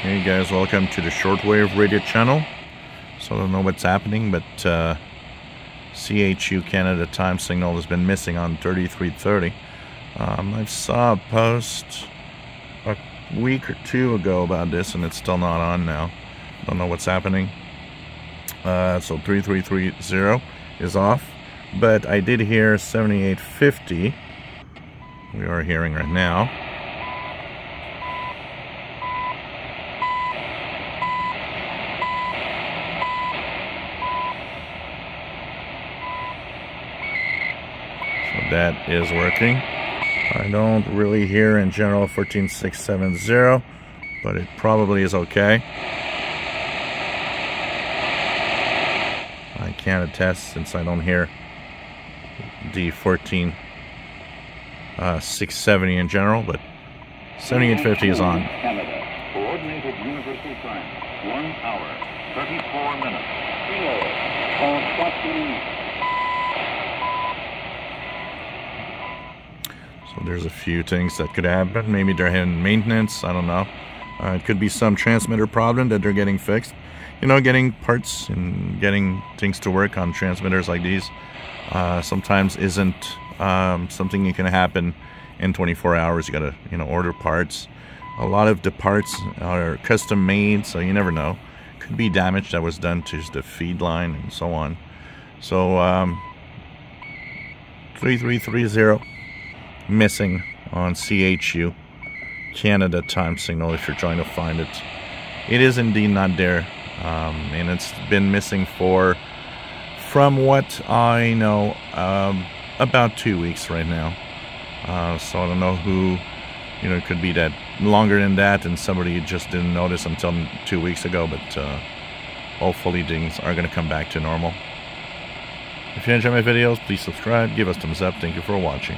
Hey guys, welcome to the shortwave radio channel. So I don't know what's happening, but uh, CHU Canada time signal has been missing on 3330. Um, I saw a post a week or two ago about this, and it's still not on now. Don't know what's happening. Uh, so 3330 is off, but I did hear 7850. We are hearing right now. That is working. I don't really hear in general 14670, but it probably is okay. I can't attest since I don't hear the 14 uh, 670 in general, but 7850 is on. Canada, coordinated universal time, one hour, 34 minutes. So there's a few things that could happen. Maybe they're in maintenance. I don't know. Uh, it could be some transmitter problem that they're getting fixed. You know, getting parts and getting things to work on transmitters like these uh, sometimes isn't um, something that can happen in 24 hours. You gotta, you know, order parts. A lot of the parts are custom made, so you never know. Could be damage that was done to the feed line and so on. So, um, 3330 missing on CHU Canada time signal if you're trying to find it. It is indeed not there, um, and it's been missing for, from what I know, um, about two weeks right now. Uh, so I don't know who, you know, it could be that longer than that, and somebody just didn't notice until two weeks ago. But uh, hopefully things are going to come back to normal. If you enjoy my videos, please subscribe, give us thumbs up. Thank you for watching.